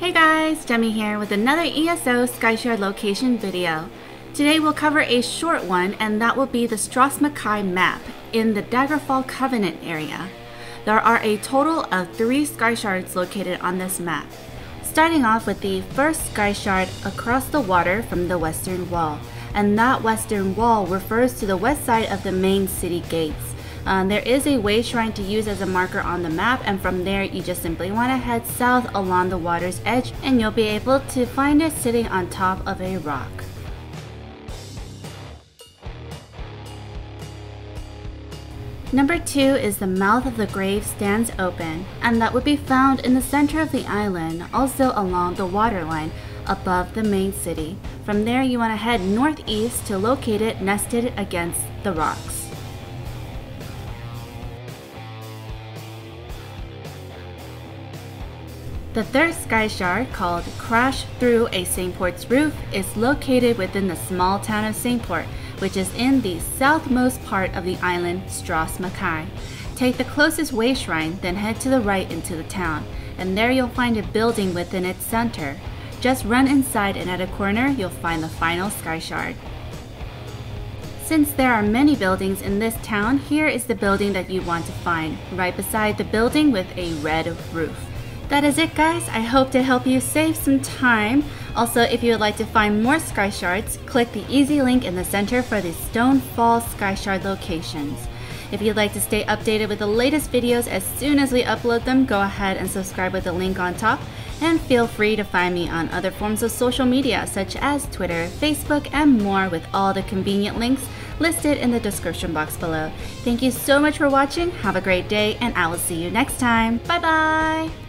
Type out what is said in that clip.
Hey guys, Gemi here with another ESO Skyshard location video. Today we'll cover a short one and that will be the Stros M'Kai map in the Daggerfall Covenant area. There are a total of three Skyshards located on this map. Starting off with the first Skyshard across the water from the western wall, and that western wall refers to the west side of the main city gates. Um, there is a way shrine to use as a marker on the map and from there you just simply want to head south along the water's edge and you'll be able to find it sitting on top of a rock. Number 2 is the mouth of the grave stands open, and that would be found in the center of the island, also along the waterline above the main city. From there you want to head northeast to locate it nested against the rocks. The third sky shard, called Crash Through a St. Port's Roof, is located within the small town of St. Port, which is in the southmost part of the island, Stros M'Kai. Take the closest way shrine, then head to the right into the town, and there you'll find a building within its center. Just run inside and at a corner you'll find the final sky shard. Since there are many buildings in this town, here is the building that you want to find, right beside the building with a red roof. That is it guys, I hope to help you save some time. Also, if you would like to find more Sky Shards, click the easy link in the center for the Stonefall Sky Shard locations. If you'd like to stay updated with the latest videos as soon as we upload them, go ahead and subscribe with the link on top. And feel free to find me on other forms of social media such as Twitter, Facebook, and more with all the convenient links listed in the description box below. Thank you so much for watching, have a great day, and I will see you next time. Bye bye!